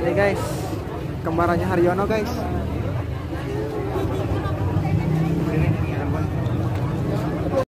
Ini guys, kembarannya Haryono guys.